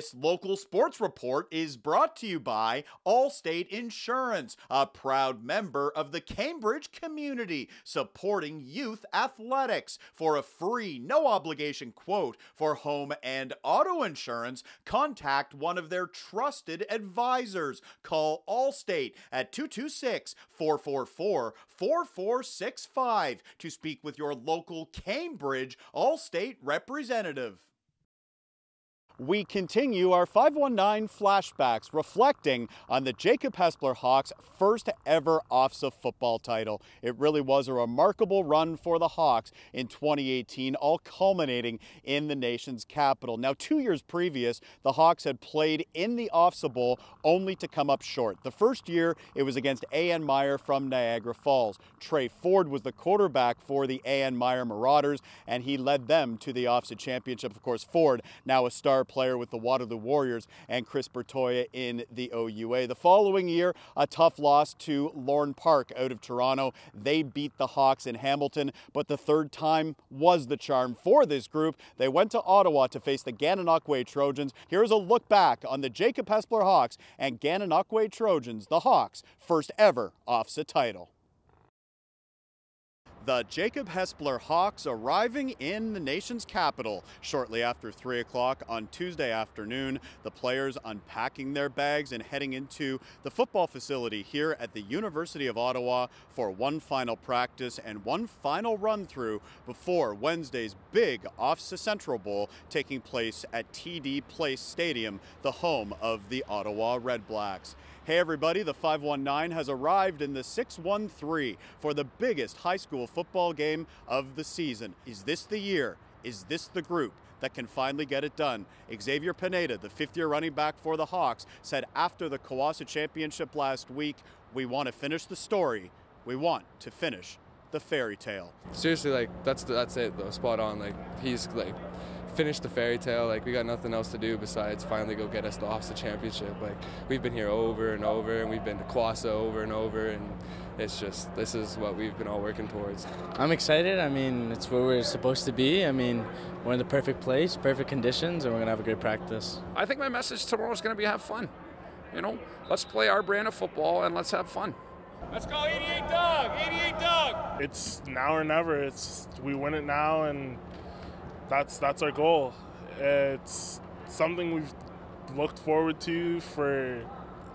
This local sports report is brought to you by Allstate Insurance, a proud member of the Cambridge community, supporting youth athletics. For a free, no obligation quote for home and auto insurance, contact one of their trusted advisors. Call Allstate at 226 444 4465 to speak with your local Cambridge Allstate representative. We continue our 519 flashbacks reflecting on the Jacob Hespeler Hawks' first ever OFSAA football title. It really was a remarkable run for the Hawks in 2018, all culminating in the nation's capital. Now, two years previous, the Hawks had played in the OFSAA Bowl only to come up short. The first year, it was against A.N. Meyer from Niagara Falls. Trey Ford was the quarterback for the A.N. Meyer Marauders, and he led them to the OFSAA championship. Of course, Ford, now a star player with the Waterloo Warriors, and Chris Bertoia in the OUA. The following year, a tough loss to Lorne Park out of Toronto. They beat the Hawks in Hamilton, but the third time was the charm for this group. They went to Ottawa to face the Gananoque Trojans. Here's a look back on the Jacob Hespeler Hawks and Gananoque Trojans, the Hawks' first ever OFSAA title. The Jacob Hespeler Hawks arriving in the nation's capital shortly after 3 o'clock on Tuesday afternoon. The players unpacking their bags and heading into the football facility here at the University of Ottawa for one final practice and one final run through before Wednesday's big OFSAA Central Bowl taking place at TD Place Stadium, the home of the Ottawa Redblacks. Hey everybody, the 519 has arrived in the 613 for the biggest high school football game of the season. Is this the year? Is this the group that can finally get it done? Xavier Pineda, the fifth year running back for the Hawks, said after the CWOSSA championship last week, we want to finish the story. We want to finish the fairy tale. Seriously, like that's that's it though, spot on. Like he's like finish the fairy tale. Like we got nothing else to do besides finally go get us the OFSAA championship. Like we've been here over and over, and we've been to CWOSSA over and over, and it's just this is what we've been all working towards. I'm excited. I mean, it's where we're supposed to be. I mean, we're in the perfect place, perfect conditions, and we're gonna have a great practice. I think my message tomorrow is gonna be have fun. You know, let's play our brand of football and let's have fun. Let's go 88 dog, 88 dog. It's now or never. It's we win it now and that's that's our goal. It's something we've looked forward to for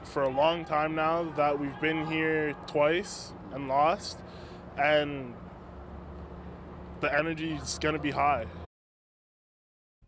for a long time now that we've been here twice and lost and the energy is going to be high.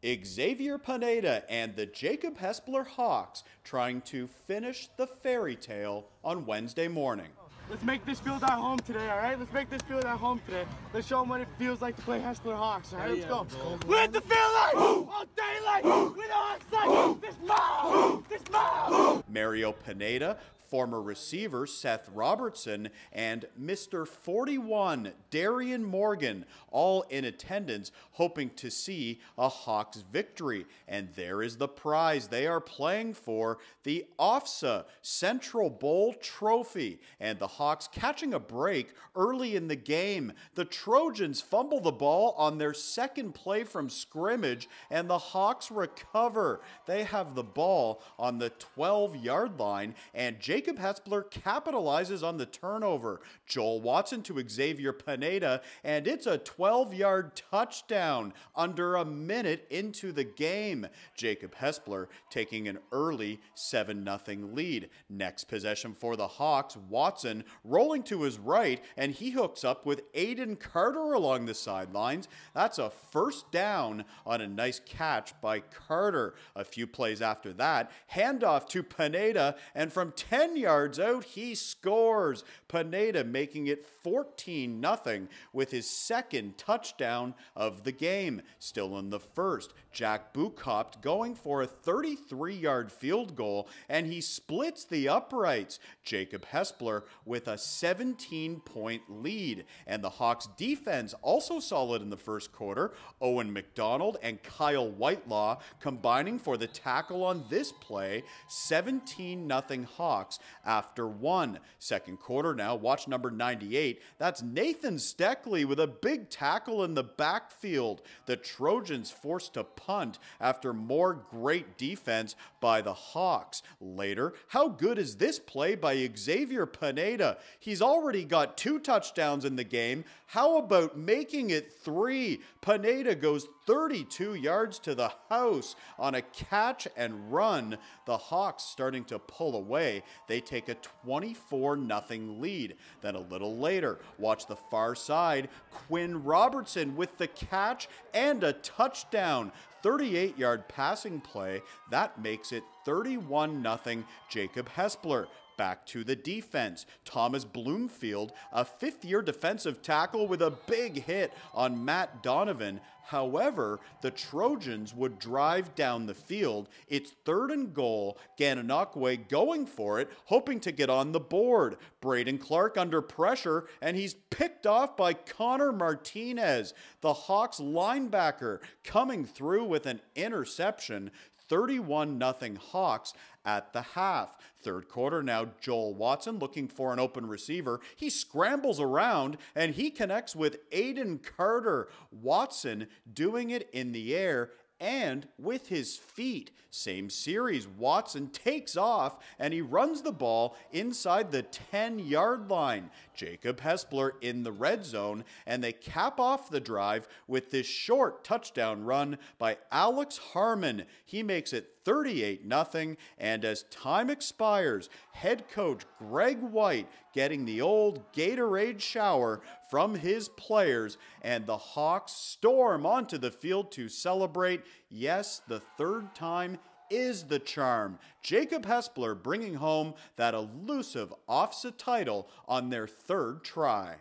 Xavier Pineda and the Jacob Hespeler Hawks trying to finish the fairy tale on Wednesday morning. Let's make this field our home today, all right? Let's make this field our home today. Let's show them what it feels like to play Hespeler Hawks, all right? Let's go. We're at the field like all daylight. We're the Hawks like this mob, this mob. Mario Pineda former receiver Seth Robertson, and Mr. 41 Darian Morgan, all in attendance, hoping to see a Hawks victory. And there is the prize they are playing for the OFSAA Central Bowl Trophy. And the Hawks catching a break early in the game. The Trojans fumble the ball on their second play from scrimmage, and the Hawks recover. They have the ball on the 12 yard line, and Jay Jacob Hespeler capitalizes on the turnover. Joel Watson to Xavier Pineda, and it's a 12 yard touchdown under a minute into the game. Jacob Hespeler taking an early 7 0 lead. Next possession for the Hawks, Watson rolling to his right, and he hooks up with Aiden Carter along the sidelines. That's a first down on a nice catch by Carter. A few plays after that, handoff to Pineda, and from 10 10 yards out, he scores. Pineda making it 14 0 with his second touchdown of the game. Still in the first, Jack Bukopt going for a 33 yard field goal, and he splits the uprights. Jacob Hespeler with a 17 point lead. And the Hawks defense also solid in the first quarter. Owen McDonald and Kyle Whitelaw combining for the tackle on this play. 17 0 Hawks After one. Second quarter now, watch number 98. That's Nathan Steckley with a big tackle in the backfield. The Trojans forced to punt after more great defense by the Hawks. Later, how good is this play by Xavier Pineda? He's already got two touchdowns in the game. How about making it three? Pineda goes 32 yards to the house on a catch and run. The Hawks starting to pull away. They take a 24 0 lead. Then a little later, watch the far side. Quinn Robertson with the catch and a touchdown. 38 yard passing play. That makes it 31 0 Jacob Hespeler. Back to the defense. Thomas Bloomfield, a fifth year defensive tackle with a big hit on Matt Donovan. However, the Trojans would drive down the field. It's third and goal. Gananoque going for it, hoping to get on the board. Braden Clark under pressure, and he's picked off by Connor Martinez, the Hawks linebacker, coming through with an interception. 31 0 Hawks at the half. Third quarter now, Joel Watson looking for an open receiver. He scrambles around and he connects with Aiden Carter. Watson doing it in the air and with his feet. Same series, Watson takes off and he runs the ball inside the 10 yard line. Jacob Hespeler in the red zone, and they cap off the drive with this short touchdown run by Alex Harmon. He makes it 38 0. And as time expires, head coach Greg White getting the old Gatorade shower from his players, and the Hawks storm onto the field to celebrate. Yes, the third time is the charm. Jacob Hespeler bringing home that elusive OFSAA title on their third try.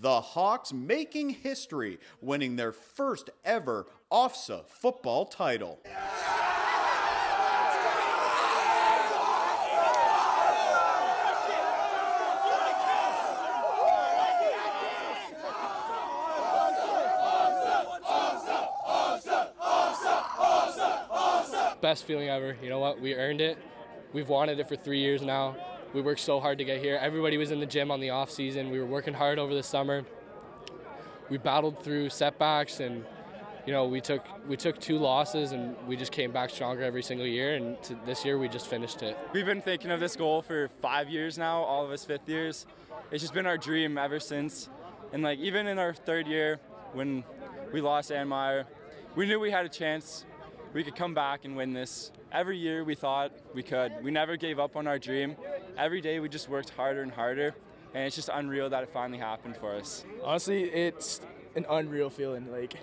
The Hawks making history, winning their first ever OFSAA football title. Best feeling ever. You know what? We earned it. We've wanted it for three years now. We worked so hard to get here. Everybody was in the gym on the off season. We were working hard over the summer. We battled through setbacks and you know, we took we took two losses and we just came back stronger every single year. And this year we just finished it. We've been thinking of this goal for five years now. All of us fifth years. It's just been our dream ever since. And like even in our third year, when we lost Ann Meyer, we knew we had a chance. We could come back and win this. Every year we thought we could. We never gave up on our dream. Every day we just worked harder and harder. And it's just unreal that it finally happened for us. Honestly, it's an unreal feeling. Like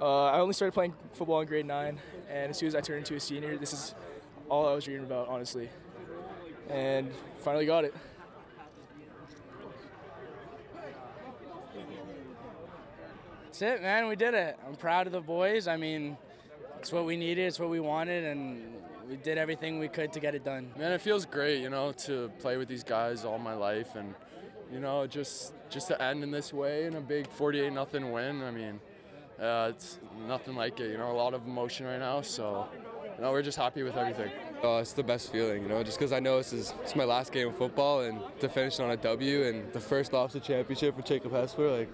uh, I only started playing football in grade nine, and as soon as I turned into a senior, this is all I was dreaming about, honestly. And finally got it. That's it, man. We did it. I'm proud of the boys. I mean, it's what we needed, it's what we wanted, and we did everything we could to get it done. Man, it feels great, you know, to play with these guys all my life, and you know, just just to end in this way in a big 48 nothing win. I mean, uh, it's nothing like it. You know, a lot of emotion right now. So, you know, we're just happy with everything. Oh, it's the best feeling, you know, just because I know this is it's my last game of football, and to finish on a W and the first OFSAA championship for Jacob Hespeler, like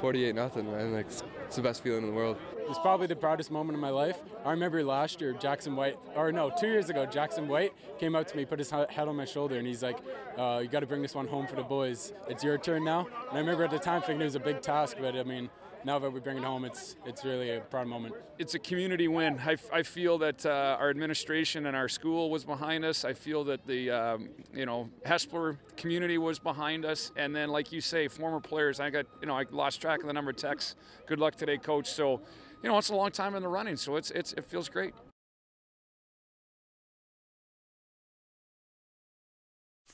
48 nothing, man. Like, it's, the best feeling in the world. It's probably the proudest moment of my life. I remember last year, Jackson White, or no, two years ago, Jackson White came up to me, put his head on my shoulder, and he's like, uh, "You got to bring this one home for the boys. It's your turn now." And I remember at the time thinking it was a big task, but I mean, now that we bring it home, it's it's really a proud moment. It's a community win. I, I feel that uh, our administration and our school was behind us. I feel that the um, you know Hespeler community was behind us, and then like you say, former players. I got you know I lost track of the number of texts. Good luck today, coach. So you know it's a long time in the running, so it's it's it feels great.